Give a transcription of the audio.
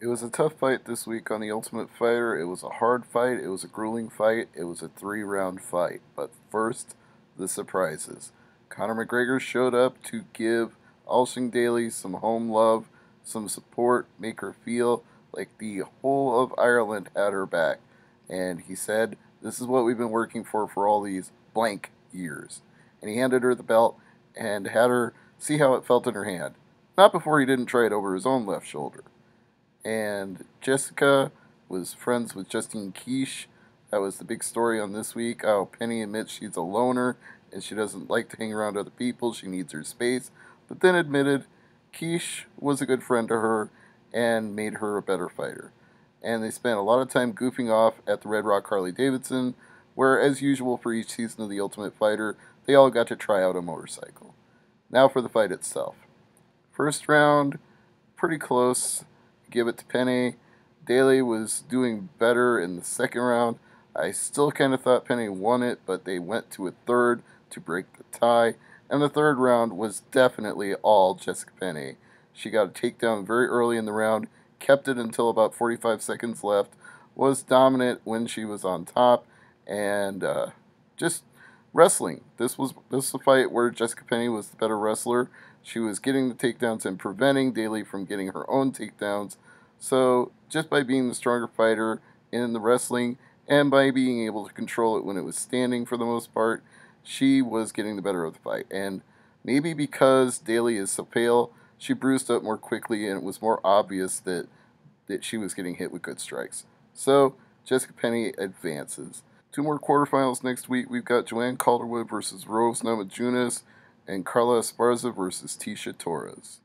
It was a tough fight this week on The Ultimate Fighter. It was a hard fight. It was a grueling fight. It was a three round fight. But first, the surprises. Conor McGregor showed up to give Aisling Daly some home love, some support, make her feel like the whole of Ireland had her back. And he said, This is what we've been working for for all these blank years. And he handed her the belt and had her see how it felt in her hand. Not before he didn't try it over his own left shoulder and Jessica was friends with Justine Kish. That was the big story on this week. How Penne admits she's a loner and she doesn't like to hang around other people. She needs her space, but then admitted Kish was a good friend to her and made her a better fighter. And they spent a lot of time goofing off at the Red Rock Harley Davidson, where, as usual for each season of The Ultimate Fighter, they all got to try out a motorcycle. Now for the fight itself. First round, pretty close give it to Penne. Daly was doing better in the second round. I still kind of thought Penne won it, but they went to a third to break the tie. And the third round was definitely all Jessica Penne. She got a takedown very early in the round, kept it until about 45 seconds left, was dominant when she was on top, and uh, just wrestling. This was this was a fight where Jessica Penne was the better wrestler. She was getting the takedowns and preventing Daly from getting her own takedowns. So just by being the stronger fighter in the wrestling and by being able to control it when it was standing for the most part, she was getting the better of the fight. And maybe because Daly is so pale, she bruised up more quickly and it was more obvious that that she was getting hit with good strikes. So Jessica Penne advances. Two more quarterfinals next week. We've got Joanne Calderwood versus Rose Namajunas and Carla Esparza versus Tecia Torres.